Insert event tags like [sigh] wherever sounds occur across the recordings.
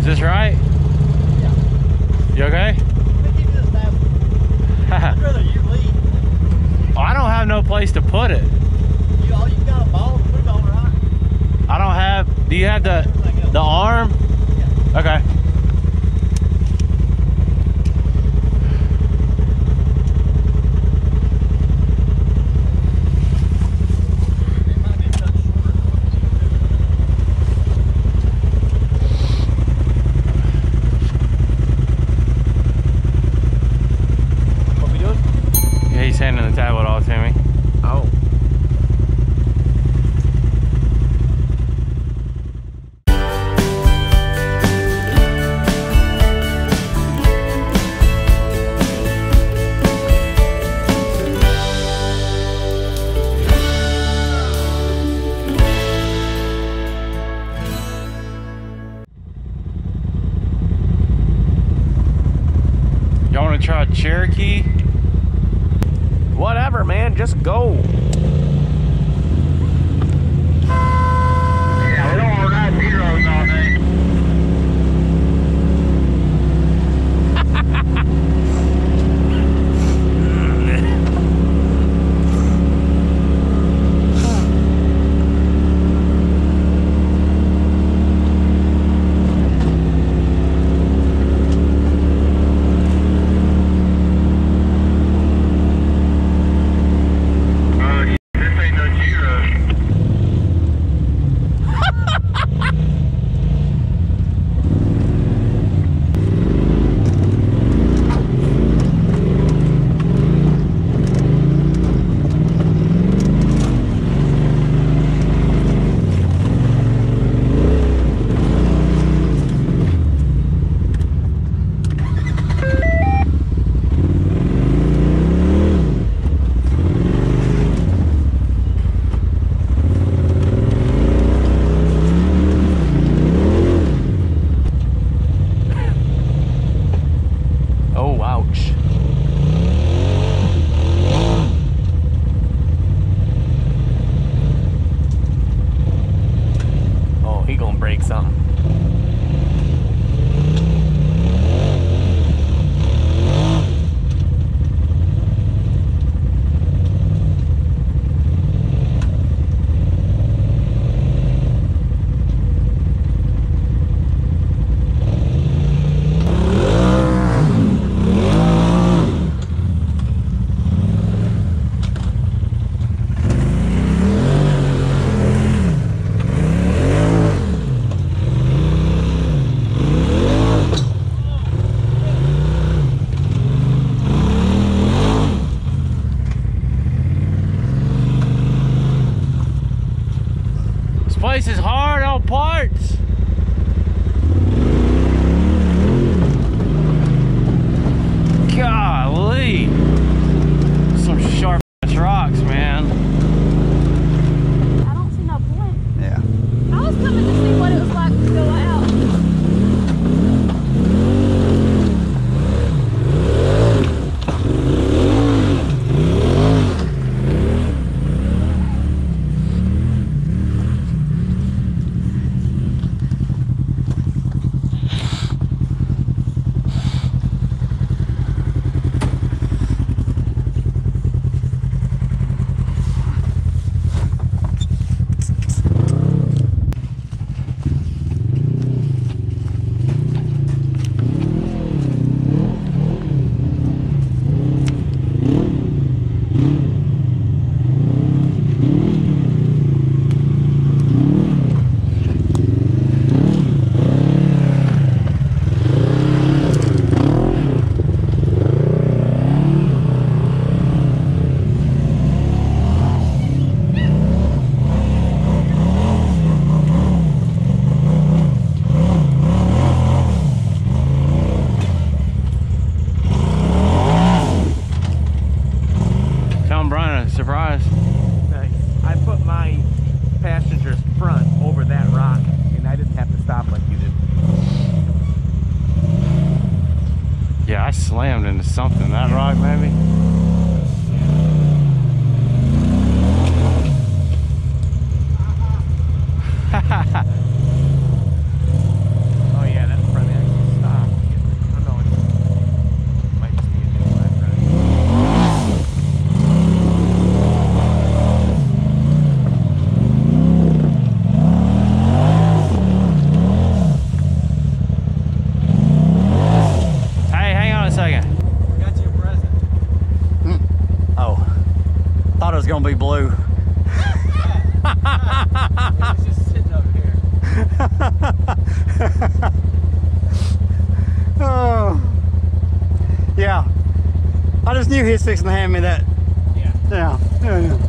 Is this right? Yeah. You okay? [laughs] Oh, I don't have no place to put it. You, all, got a ball put it on, right? I don't have. Do you have the the arm? Yeah. Okay. Albatross Cherokee. Whatever, man, just go. break something. Just sitting up here. oh. Yeah. I just knew he was fixing to hand me that. Yeah. Yeah. yeah, yeah.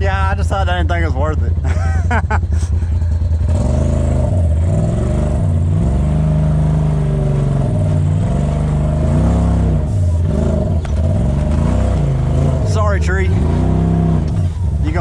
Yeah, I just thought I didn't think it was worth it. [laughs]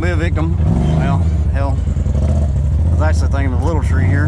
gonna be a victim? Well, hell. I was actually thinking of a little tree here.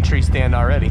Tree stand already.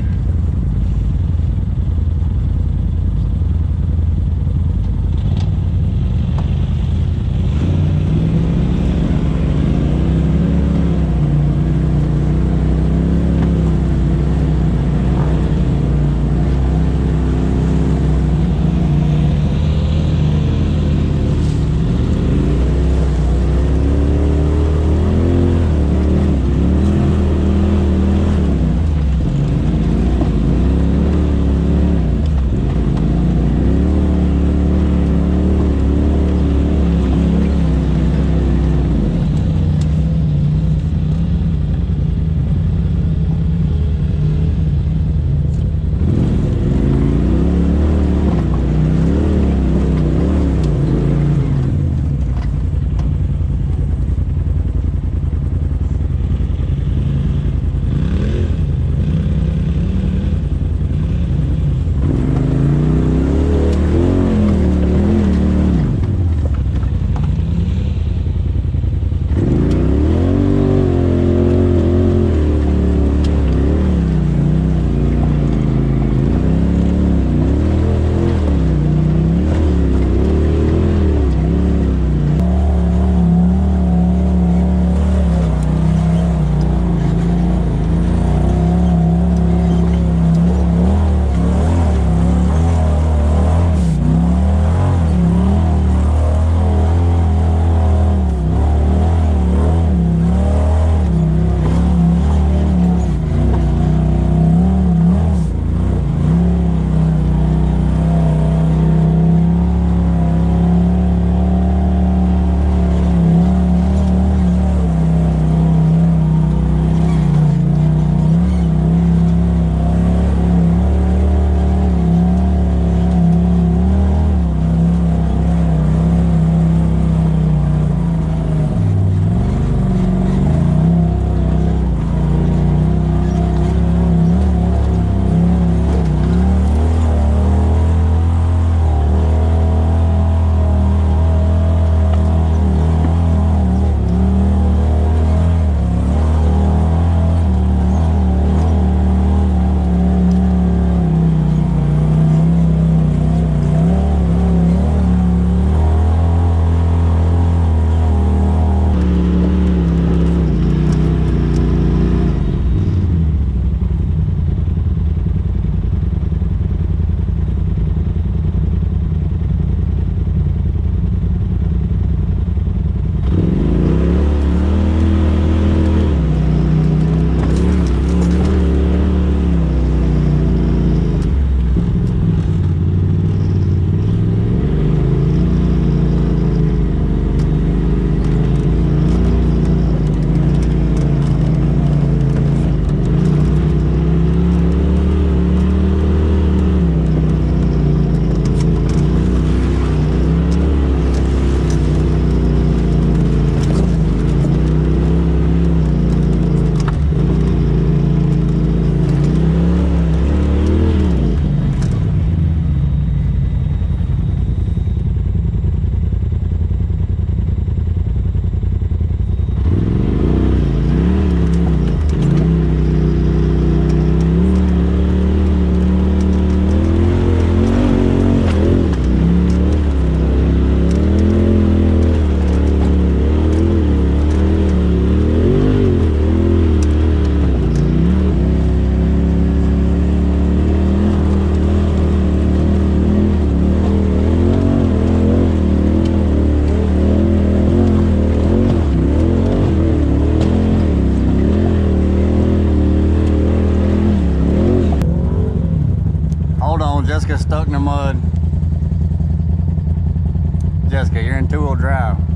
You're in two-wheel drive.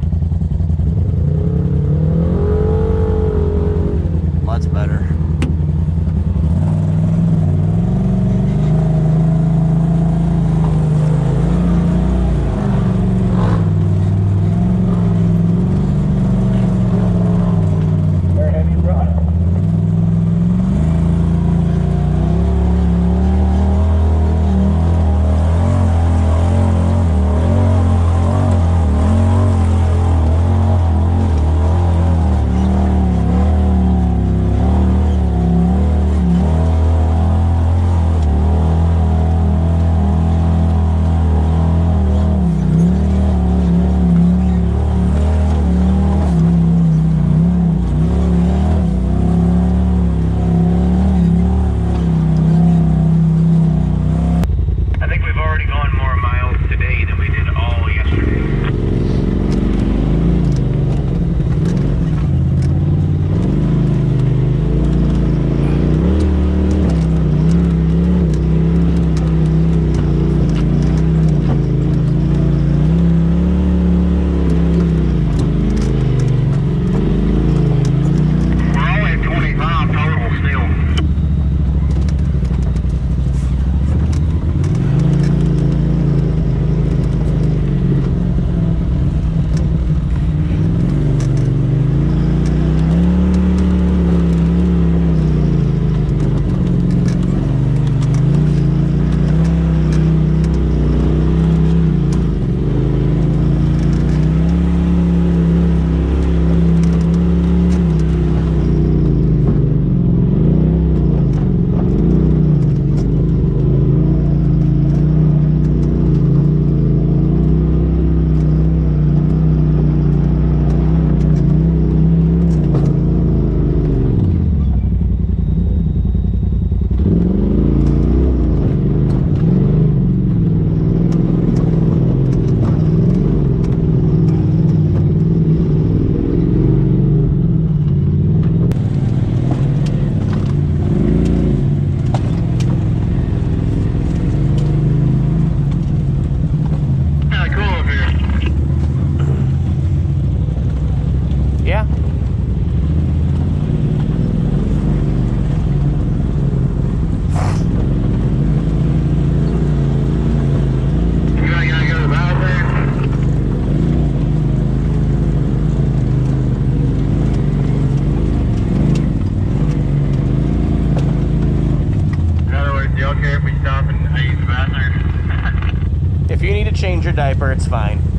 change your diaper, it's fine.